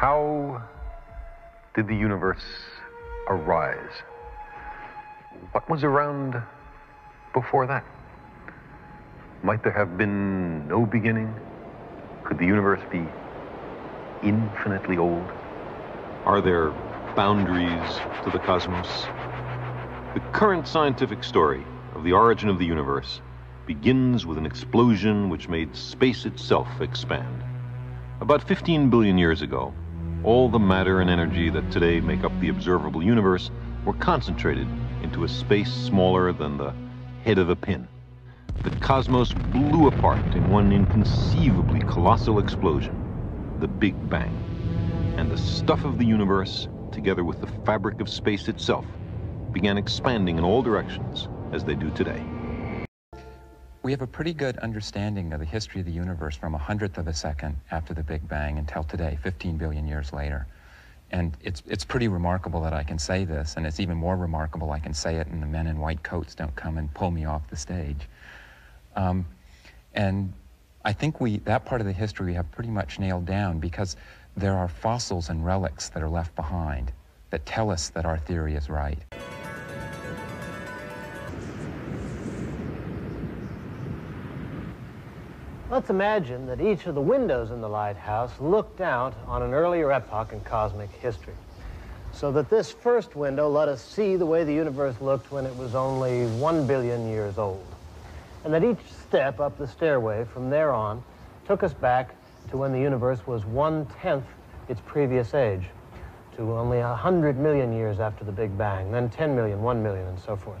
How did the universe arise? What was around before that? Might there have been no beginning? Could the universe be infinitely old? Are there boundaries to the cosmos? The current scientific story of the origin of the universe begins with an explosion which made space itself expand. About 15 billion years ago, all the matter and energy that today make up the observable universe were concentrated into a space smaller than the head of a pin. The cosmos blew apart in one inconceivably colossal explosion, the Big Bang. And the stuff of the universe, together with the fabric of space itself, began expanding in all directions as they do today. We have a pretty good understanding of the history of the universe from a hundredth of a second after the Big Bang until today, 15 billion years later. And it's, it's pretty remarkable that I can say this, and it's even more remarkable I can say it and the men in white coats don't come and pull me off the stage. Um, and I think we, that part of the history we have pretty much nailed down because there are fossils and relics that are left behind that tell us that our theory is right. Let's imagine that each of the windows in the lighthouse looked out on an earlier epoch in cosmic history. So that this first window let us see the way the universe looked when it was only one billion years old. And that each step up the stairway from there on took us back to when the universe was one-tenth its previous age, to only a hundred million years after the Big Bang, then 10 million, 1 million, and so forth.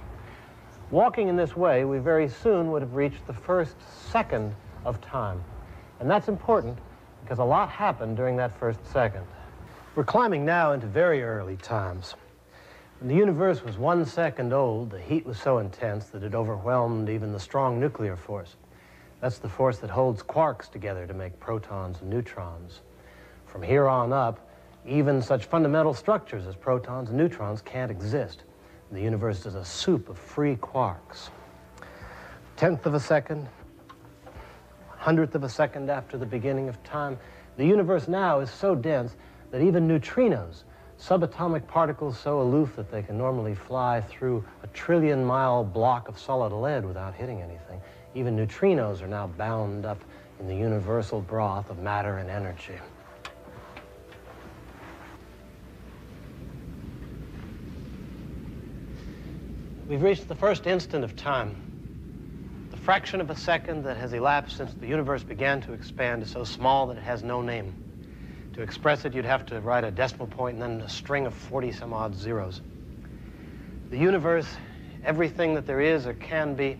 Walking in this way, we very soon would have reached the first second of time. And that's important because a lot happened during that first second. We're climbing now into very early times. When the universe was one second old, the heat was so intense that it overwhelmed even the strong nuclear force. That's the force that holds quarks together to make protons and neutrons. From here on up, even such fundamental structures as protons and neutrons can't exist. The universe is a soup of free quarks. Tenth of a second, hundredth of a second after the beginning of time. The universe now is so dense that even neutrinos, subatomic particles so aloof that they can normally fly through a trillion mile block of solid lead without hitting anything, even neutrinos are now bound up in the universal broth of matter and energy. We've reached the first instant of time fraction of a second that has elapsed since the universe began to expand is so small that it has no name. To express it, you'd have to write a decimal point and then a string of 40 some odd zeros. The universe, everything that there is or can be,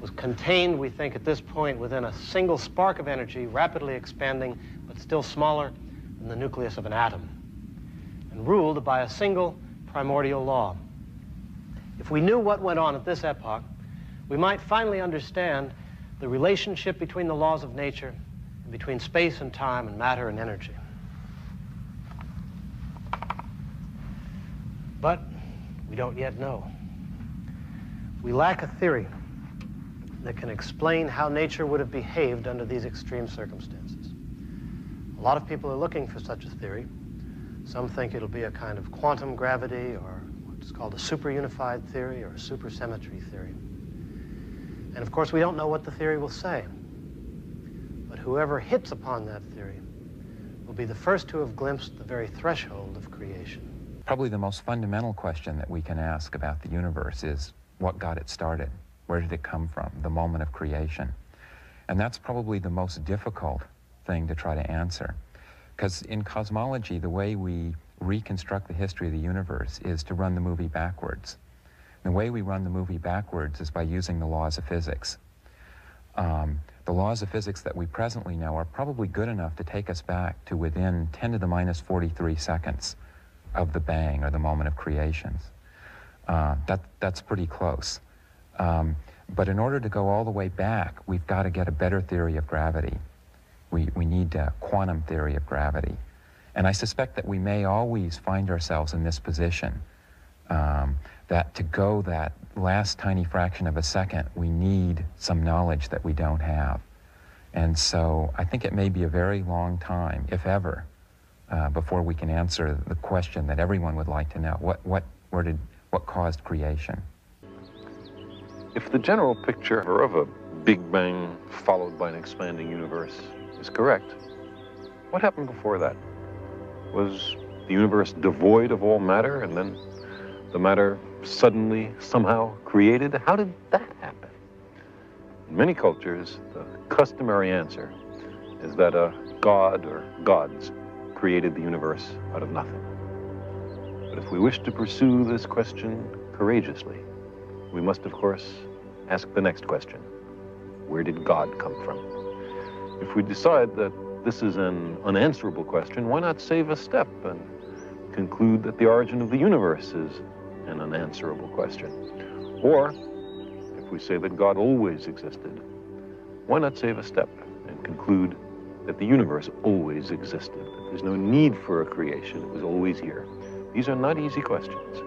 was contained, we think, at this point within a single spark of energy, rapidly expanding, but still smaller than the nucleus of an atom, and ruled by a single primordial law. If we knew what went on at this epoch, we might finally understand the relationship between the laws of nature and between space and time and matter and energy. But we don't yet know. We lack a theory that can explain how nature would have behaved under these extreme circumstances. A lot of people are looking for such a theory. Some think it'll be a kind of quantum gravity or what's called a superunified theory or a supersymmetry theory. And of course, we don't know what the theory will say. But whoever hits upon that theory will be the first to have glimpsed the very threshold of creation. Probably the most fundamental question that we can ask about the universe is what got it started? Where did it come from? The moment of creation. And that's probably the most difficult thing to try to answer. Because in cosmology, the way we reconstruct the history of the universe is to run the movie backwards. The way we run the movie backwards is by using the laws of physics. Um, the laws of physics that we presently know are probably good enough to take us back to within 10 to the minus 43 seconds of the bang or the moment of creation. Uh, that, that's pretty close. Um, but in order to go all the way back, we've got to get a better theory of gravity. We, we need a quantum theory of gravity. And I suspect that we may always find ourselves in this position. Um, that to go that last tiny fraction of a second, we need some knowledge that we don't have. And so I think it may be a very long time, if ever, uh, before we can answer the question that everyone would like to know. What, what, where did, what caused creation? If the general picture of a Big Bang followed by an expanding universe is correct, what happened before that? Was the universe devoid of all matter and then the matter suddenly somehow created? How did that happen? In many cultures, the customary answer is that a god or gods created the universe out of nothing. But if we wish to pursue this question courageously, we must, of course, ask the next question. Where did God come from? If we decide that this is an unanswerable question, why not save a step and conclude that the origin of the universe is an unanswerable question? Or, if we say that God always existed, why not save a step and conclude that the universe always existed, that there's no need for a creation, it was always here? These are not easy questions.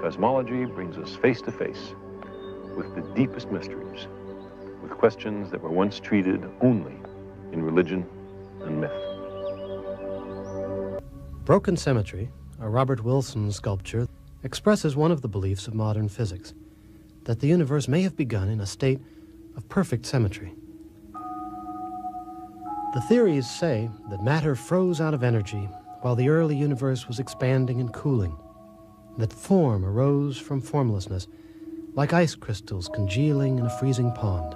Cosmology brings us face to face with the deepest mysteries, with questions that were once treated only in religion and myth. Broken Symmetry, a Robert Wilson sculpture, expresses one of the beliefs of modern physics that the universe may have begun in a state of perfect symmetry. The theories say that matter froze out of energy while the early universe was expanding and cooling, that form arose from formlessness, like ice crystals congealing in a freezing pond.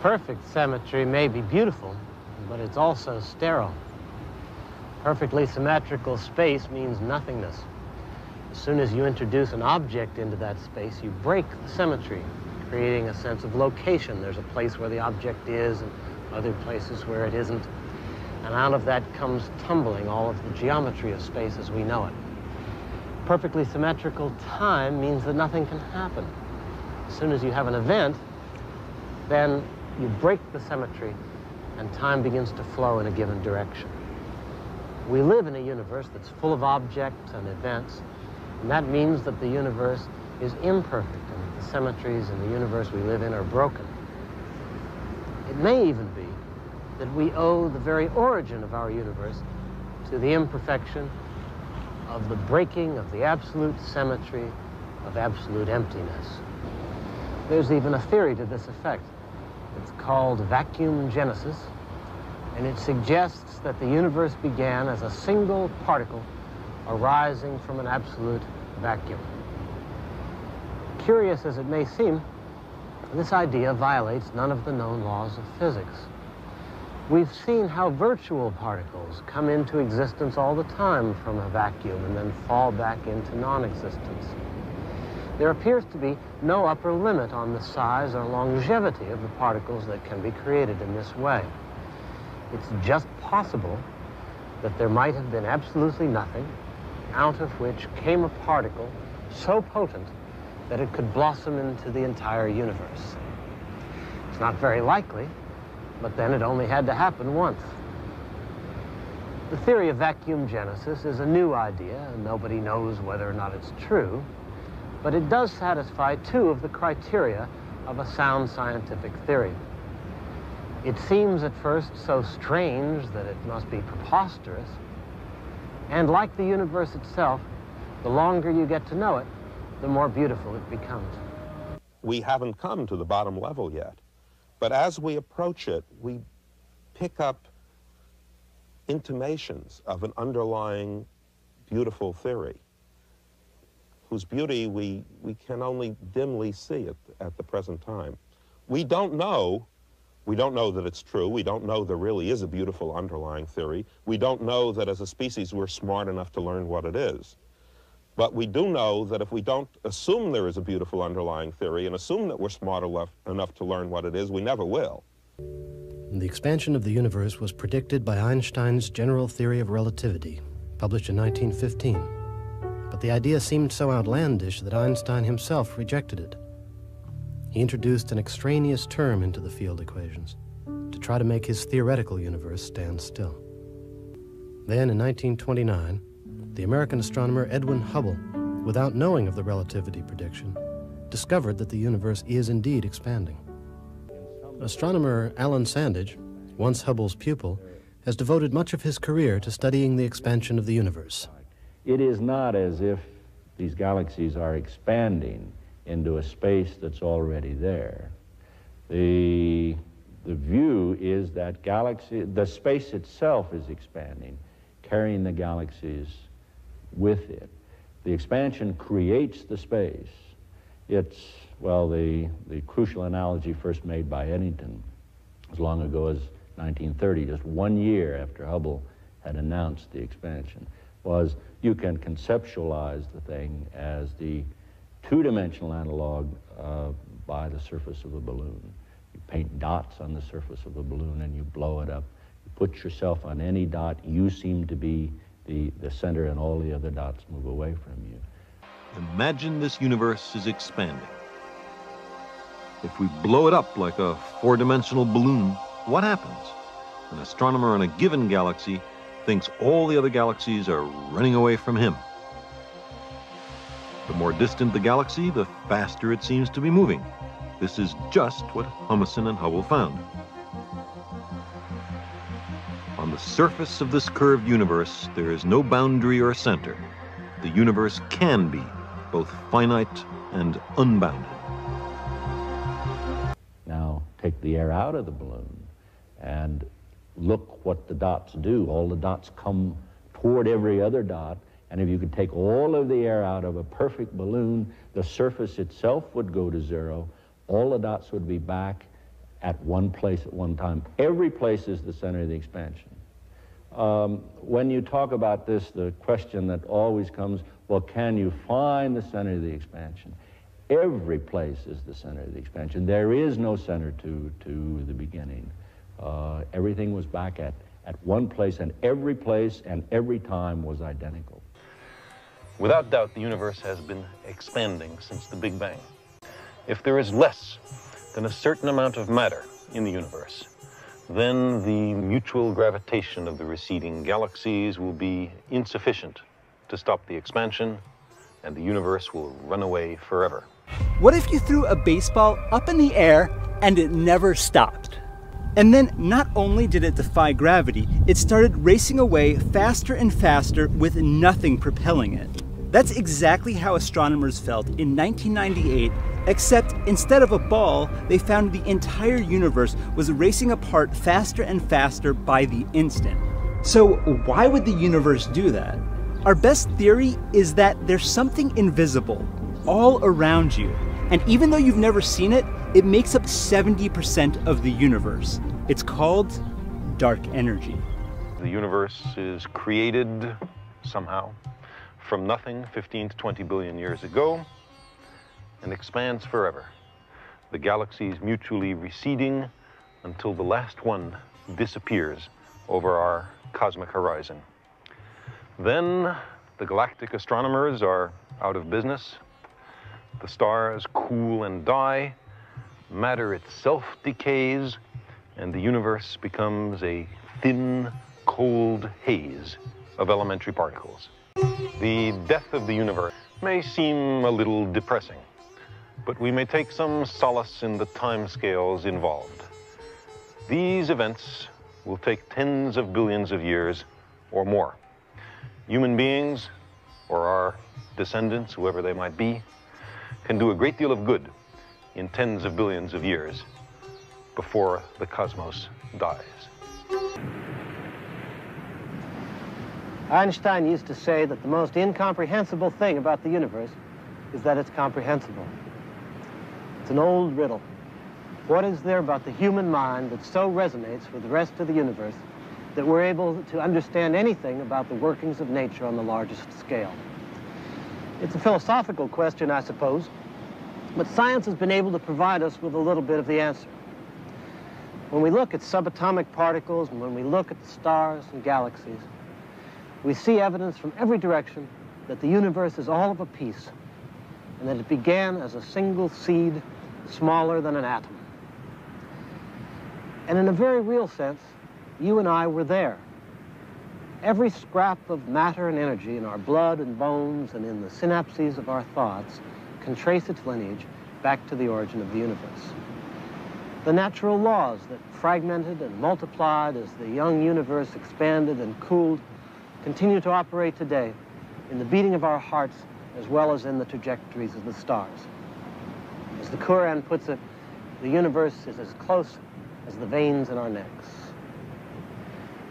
Perfect symmetry may be beautiful, but it's also sterile. Perfectly symmetrical space means nothingness. As soon as you introduce an object into that space, you break the symmetry, creating a sense of location. There's a place where the object is and other places where it isn't. And out of that comes tumbling all of the geometry of space as we know it. Perfectly symmetrical time means that nothing can happen. As soon as you have an event, then you break the symmetry and time begins to flow in a given direction. We live in a universe that's full of objects and events, and that means that the universe is imperfect and that the symmetries in the universe we live in are broken. It may even be that we owe the very origin of our universe to the imperfection of the breaking of the absolute symmetry of absolute emptiness. There's even a theory to this effect. It's called vacuum genesis, and it suggests that the universe began as a single particle arising from an absolute vacuum. Curious as it may seem, this idea violates none of the known laws of physics. We've seen how virtual particles come into existence all the time from a vacuum and then fall back into non-existence there appears to be no upper limit on the size or longevity of the particles that can be created in this way. It's just possible that there might have been absolutely nothing, out of which came a particle so potent that it could blossom into the entire universe. It's not very likely, but then it only had to happen once. The theory of vacuum genesis is a new idea, and nobody knows whether or not it's true but it does satisfy two of the criteria of a sound scientific theory. It seems at first so strange that it must be preposterous, and like the universe itself, the longer you get to know it, the more beautiful it becomes. We haven't come to the bottom level yet, but as we approach it, we pick up intimations of an underlying beautiful theory whose beauty we, we can only dimly see at, at the present time. We don't know, we don't know that it's true. We don't know there really is a beautiful underlying theory. We don't know that as a species we're smart enough to learn what it is. But we do know that if we don't assume there is a beautiful underlying theory and assume that we're smart enough, enough to learn what it is, we never will. The expansion of the universe was predicted by Einstein's general theory of relativity, published in 1915 but the idea seemed so outlandish that Einstein himself rejected it. He introduced an extraneous term into the field equations to try to make his theoretical universe stand still. Then, in 1929, the American astronomer Edwin Hubble, without knowing of the relativity prediction, discovered that the universe is indeed expanding. Astronomer Alan Sandage, once Hubble's pupil, has devoted much of his career to studying the expansion of the universe. It is not as if these galaxies are expanding into a space that's already there. The, the view is that galaxy, the space itself is expanding, carrying the galaxies with it. The expansion creates the space. It's, well, the, the crucial analogy first made by Eddington as long ago as 1930, just one year after Hubble had announced the expansion, was you can conceptualize the thing as the two-dimensional analog uh, by the surface of a balloon. You paint dots on the surface of a balloon and you blow it up. You put yourself on any dot, you seem to be the, the center and all the other dots move away from you. Imagine this universe is expanding. If we blow it up like a four-dimensional balloon, what happens? An astronomer in a given galaxy thinks all the other galaxies are running away from him. The more distant the galaxy, the faster it seems to be moving. This is just what Humason and Hubble found. On the surface of this curved universe, there is no boundary or center. The universe can be both finite and unbounded. Now, take the air out of the balloon and look what the dots do. All the dots come toward every other dot, and if you could take all of the air out of a perfect balloon, the surface itself would go to zero. All the dots would be back at one place at one time. Every place is the center of the expansion. Um, when you talk about this, the question that always comes, well, can you find the center of the expansion? Every place is the center of the expansion. There is no center to, to the beginning. Uh, everything was back at, at one place, and every place and every time was identical. Without doubt, the universe has been expanding since the Big Bang. If there is less than a certain amount of matter in the universe, then the mutual gravitation of the receding galaxies will be insufficient to stop the expansion, and the universe will run away forever. What if you threw a baseball up in the air and it never stopped? And then not only did it defy gravity, it started racing away faster and faster with nothing propelling it. That's exactly how astronomers felt in 1998, except instead of a ball, they found the entire universe was racing apart faster and faster by the instant. So, why would the universe do that? Our best theory is that there's something invisible all around you, and even though you've never seen it, it makes up 70% of the universe. It's called dark energy. The universe is created somehow from nothing 15 to 20 billion years ago and expands forever. The galaxies mutually receding until the last one disappears over our cosmic horizon. Then the galactic astronomers are out of business. The stars cool and die. Matter itself decays, and the universe becomes a thin, cold haze of elementary particles. The death of the universe may seem a little depressing, but we may take some solace in the timescales involved. These events will take tens of billions of years or more. Human beings, or our descendants, whoever they might be, can do a great deal of good in tens of billions of years before the cosmos dies. Einstein used to say that the most incomprehensible thing about the universe is that it's comprehensible. It's an old riddle. What is there about the human mind that so resonates with the rest of the universe that we're able to understand anything about the workings of nature on the largest scale? It's a philosophical question, I suppose, but science has been able to provide us with a little bit of the answer. When we look at subatomic particles and when we look at the stars and galaxies, we see evidence from every direction that the universe is all of a piece and that it began as a single seed smaller than an atom. And in a very real sense, you and I were there. Every scrap of matter and energy in our blood and bones and in the synapses of our thoughts can trace its lineage back to the origin of the universe. The natural laws that fragmented and multiplied as the young universe expanded and cooled continue to operate today in the beating of our hearts as well as in the trajectories of the stars. As the Quran puts it, the universe is as close as the veins in our necks.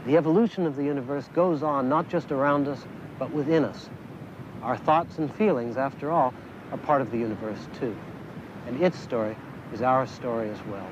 The evolution of the universe goes on not just around us, but within us. Our thoughts and feelings, after all, are part of the universe too. And its story is our story as well.